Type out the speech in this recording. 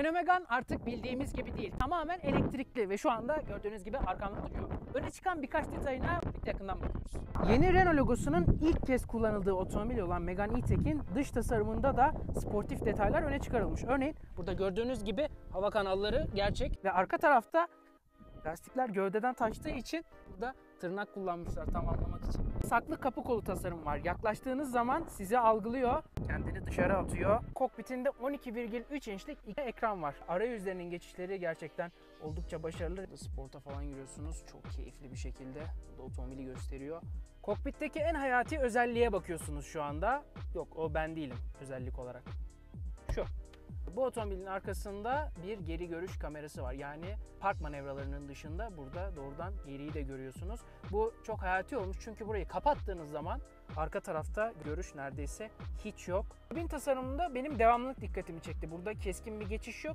Renault Megane artık bildiğimiz gibi değil. Tamamen elektrikli ve şu anda gördüğünüz gibi arkamda duruyor. Öne çıkan birkaç detayına yakından bakıyoruz. Yeni Renault logosunun ilk kez kullanıldığı otomobil olan Megane E-Tech'in dış tasarımında da sportif detaylar öne çıkarılmış. Örneğin burada gördüğünüz gibi hava kanalları gerçek ve arka tarafta lastikler gövdeden taştığı için burada tırnak kullanmışlar tamamlamak için. Saklı kapı kolu tasarım var. Yaklaştığınız zaman sizi algılıyor, kendini dışarı atıyor. Kokpitinde 12,3 inçlik iki ekran var. Arayüzlerinin geçişleri gerçekten oldukça başarılı. Sporta falan giriyorsunuz. Çok keyifli bir şekilde Burada otomobili gösteriyor. Kokpitteki en hayati özelliğe bakıyorsunuz şu anda. Yok o ben değilim özellik olarak. Bu otomobilin arkasında bir geri görüş kamerası var. Yani park manevralarının dışında burada doğrudan geriyi de görüyorsunuz. Bu çok hayati olmuş çünkü burayı kapattığınız zaman arka tarafta görüş neredeyse hiç yok. Kabin tasarımında benim devamlılık dikkatimi çekti. Burada keskin bir geçiş yok.